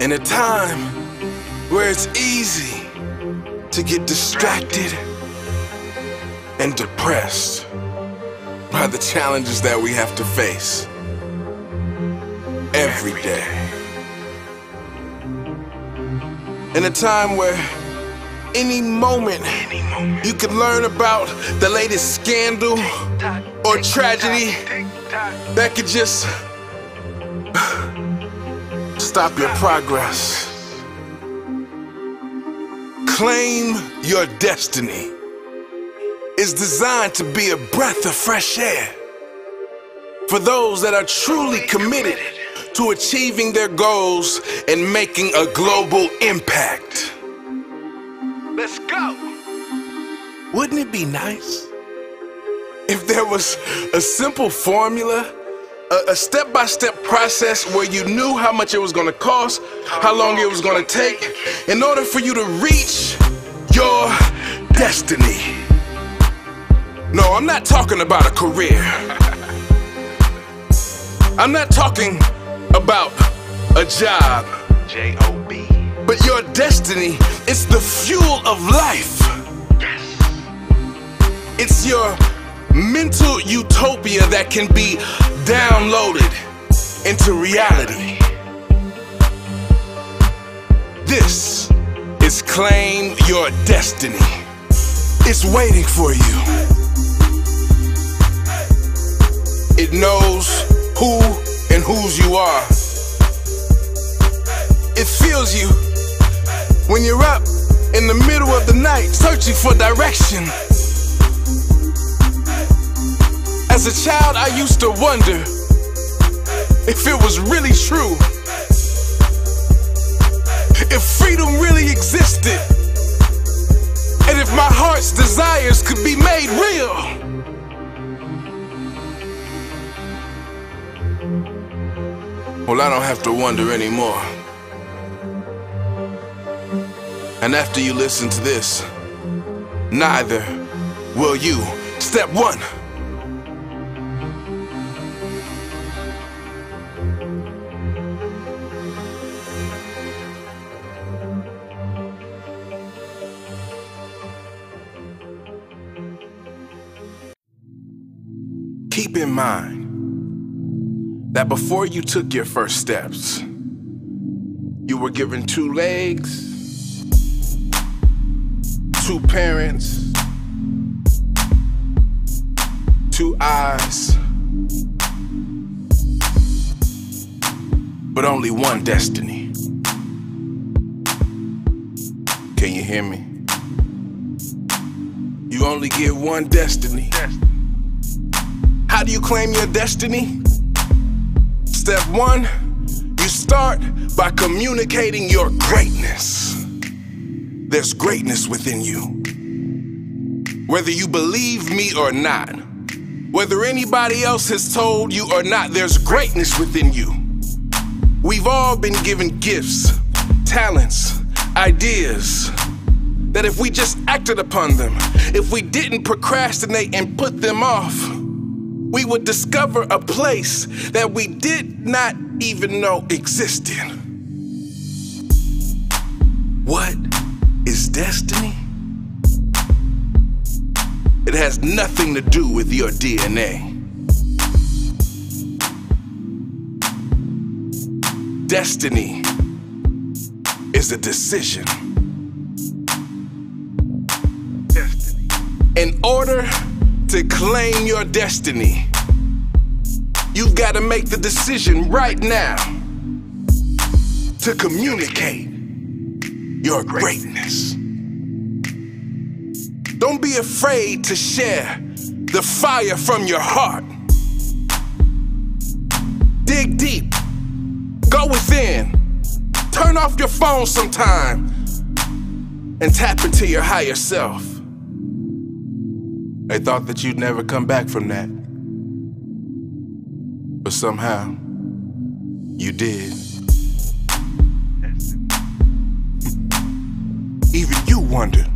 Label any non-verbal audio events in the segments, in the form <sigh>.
In a time where it's easy to get distracted and depressed by the challenges that we have to face every day. In a time where any moment you can learn about the latest scandal or tragedy that could just stop your progress. Claim your destiny is designed to be a breath of fresh air for those that are truly committed to achieving their goals and making a global impact. Let's go. Wouldn't it be nice if there was a simple formula, a step by step process where you knew how much it was going to cost, how long it was going to take, in order for you to reach your destiny? No, I'm not talking about a career. <laughs> I'm not talking about a job. J O B. But your destiny is the fuel of life. Yes. It's your mental utopia that can be downloaded into reality. This is Claim Your Destiny. It's waiting for you. It knows who and whose you are. It feels you when you're up in the middle of the night searching for direction. As a child, I used to wonder if it was really true. If freedom really existed. And if my heart's desires could be made real. Well, I don't have to wonder anymore. And after you listen to this, neither will you. Step one. Keep in mind that before you took your first steps, you were given two legs, two parents, two eyes, but only one destiny. Can you hear me? You only get one destiny. How do you claim your destiny? Step one, you start by communicating your greatness. There's greatness within you. Whether you believe me or not, whether anybody else has told you or not, there's greatness within you. We've all been given gifts, talents, ideas that if we just acted upon them, if we didn't procrastinate and put them off, we would discover a place that we did not even know existed. What is destiny? It has nothing to do with your DNA. Destiny is a decision. To claim your destiny, you've got to make the decision right now to communicate your greatness. Don't be afraid to share the fire from your heart. Dig deep, go within, turn off your phone sometime, and tap into your higher self. They thought that you'd never come back from that. But somehow, you did. Even you wondered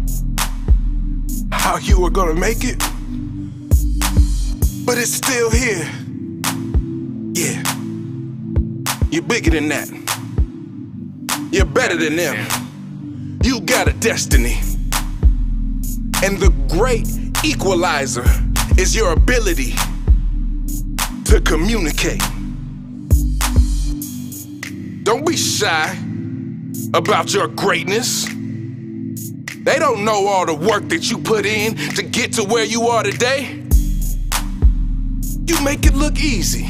how you were gonna make it. But it's still here. Yeah. You're bigger than that. You're better than them. You got a destiny. And the great equalizer is your ability to communicate. Don't be shy about your greatness. They don't know all the work that you put in to get to where you are today. You make it look easy.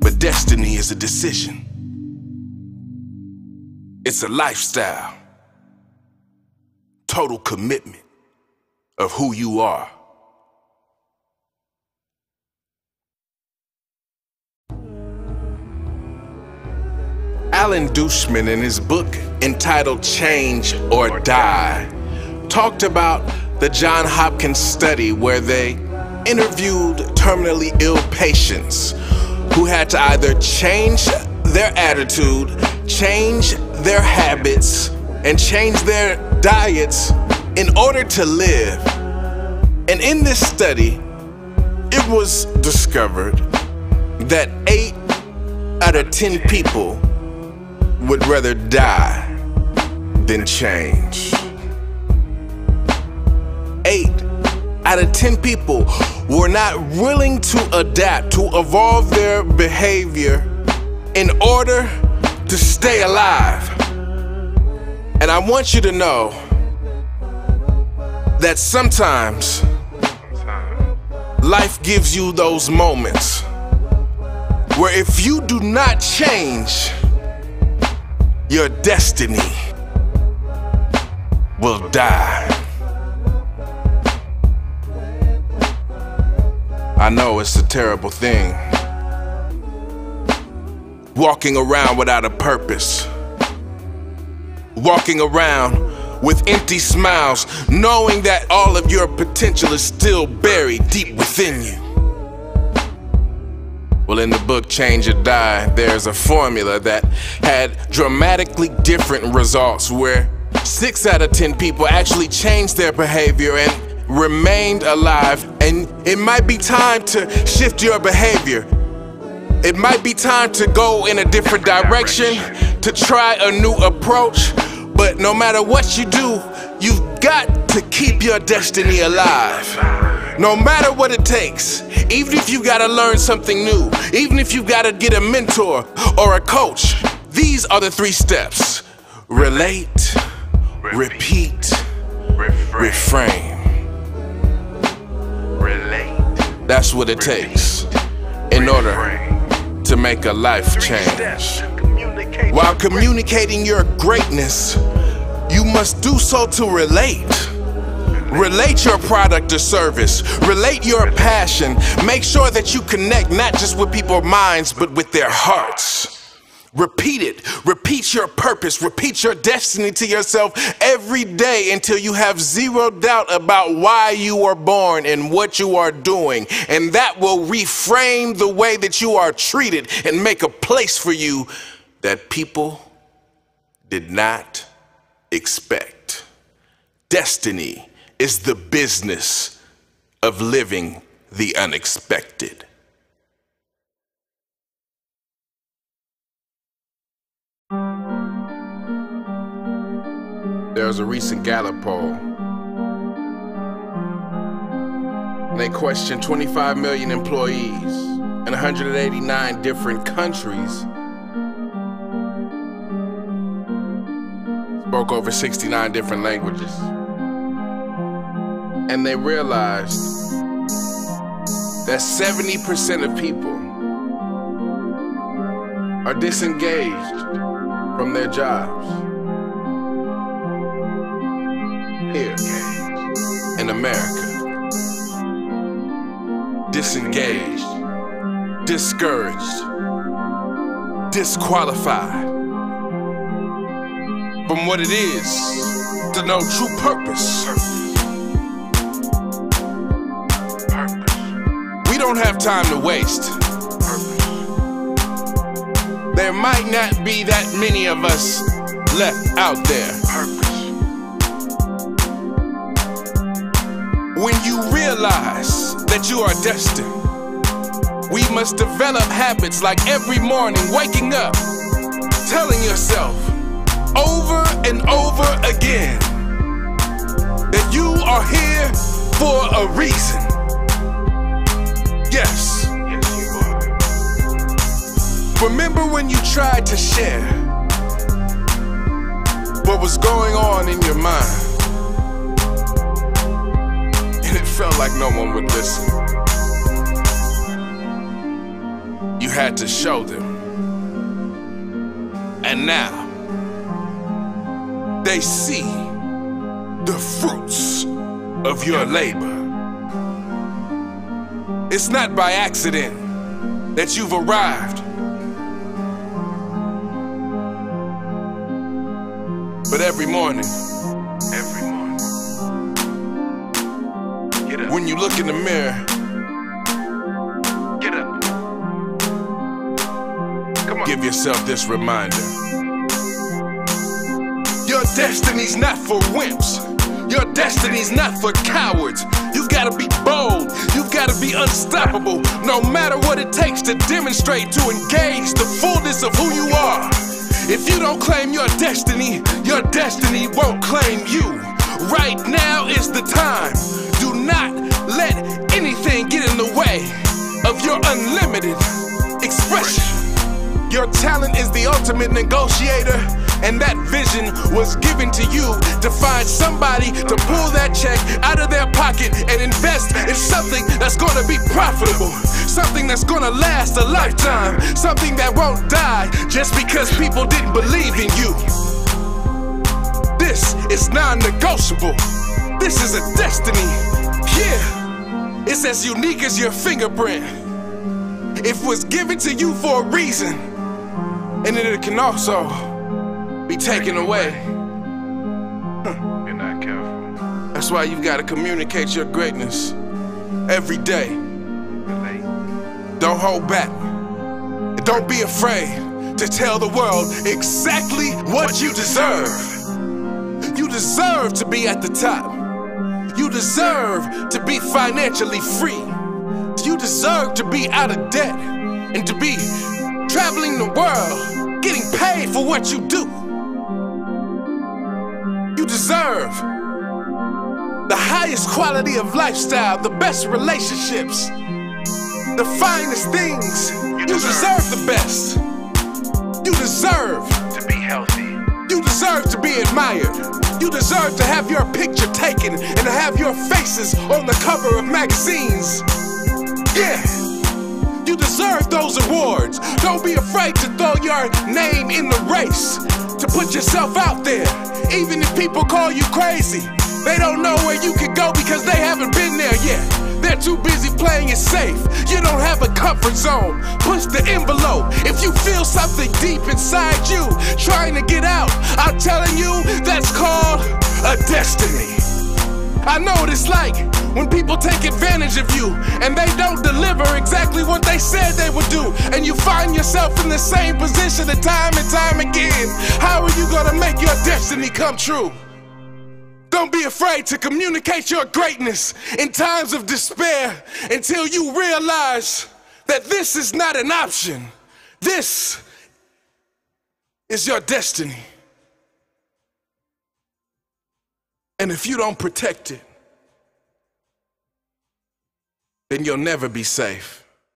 But destiny is a decision. It's a lifestyle. Total commitment of who you are. Alan Deutschman, in his book entitled Change or Die, talked about the John Hopkins study where they interviewed terminally ill patients who had to either change their attitude, change their habits, and change their diets in order to live. And in this study, it was discovered that eight out of 10 people would rather die than change. Eight out of 10 people were not willing to adapt, to evolve their behavior in order to stay alive. And I want you to know that sometimes life gives you those moments where if you do not change, your destiny will die. I know it's a terrible thing. Walking around without a purpose. Walking around with empty smiles, knowing that all of your potential is still buried deep within you. Well, in the book Change or Die, there's a formula that had dramatically different results where six out of 10 people actually changed their behavior and remained alive. And it might be time to shift your behavior. It might be time to go in a different direction, to try a new approach. But no matter what you do, you've got to keep your destiny alive. No matter what it takes, even if you gotta learn something new, even if you gotta get a mentor or a coach, these are the three steps relate, repeat, reframe. Relate. That's what it takes in order to make a life change. While communicating your greatness, you must do so to relate. Relate your product or service. Relate your passion. Make sure that you connect not just with people's minds, but with their hearts. Repeat it. Repeat your purpose. Repeat your destiny to yourself every day until you have zero doubt about why you were born and what you are doing. And that will reframe the way that you are treated and make a place for you that people did not expect. Destiny is the business of living the unexpected. There was a recent Gallup poll. They questioned 25 million employees in 189 different countries. Spoke over 69 different languages. And they realized that 70% of people are disengaged from their jobs. Here in America. Disengaged, discouraged, disqualified from what it is to know true purpose. We don't have time to waste. There might not be that many of us left out there. When you realize that you are destined, We must develop habits like every morning waking up, telling yourself over and over again that you are here for a reason. Yes. Remember when you tried to share what was going on in your mind? And it felt like no one would listen. You had to show them. And now, they see the fruits of your labor. It's not by accident that you've arrived. But every morning, Every morning. Get up. when you look in the mirror, Get up. Come on. give yourself this reminder. Destiny's not for wimps. Your destiny's not for cowards. You've gotta be bold. You've gotta be unstoppable. No matter what it takes to demonstrate, to engage the fullness of who you are. If you don't claim your destiny, your destiny won't claim you. Right now is the time. Do not let anything get in the way of your unlimited expression. Your talent is the ultimate negotiator, and that vision was given to you to find somebody to pull that check out of their pocket and invest in something that's gonna be profitable, something that's gonna last a lifetime, something that won't die just because people didn't believe in you. This is non negotiable. This is a destiny. Yeah, it's as unique as your fingerprint. It was given to you for a reason, and it can also be taken away. You're not careful. That's why you've got to communicate your greatness every day. Don't hold back. Don't be afraid to tell the world exactly what you deserve. You deserve to be at the top. You deserve to be financially free. You deserve to be out of debt and to be traveling the world, getting paid for what you do. You deserve the highest quality of lifestyle, the best relationships, the finest things. You deserve the best. You deserve. To be healthy. You deserve to be admired. You deserve to have your picture taken and to have your faces on the cover of magazines. Yeah. You deserve those awards. Don't be afraid to throw your name in the race, to put yourself out there. Even if people call you crazy, they don't know where you can go because they haven't been there yet. They're too busy playing it safe. You don't have a comfort zone. Push the envelope. If you feel something deep inside you trying to get out, I'm telling you, that's called a destiny. I know what it's like when people take advantage of you and they don't deliver exactly what they said they would do, and you find yourself in the same position time and time again. How are you gonna make your destiny come true? Don't be afraid to communicate your greatness in times of despair until you realize that this is not an option. This is your destiny. And if you don't protect it, then you'll never be safe.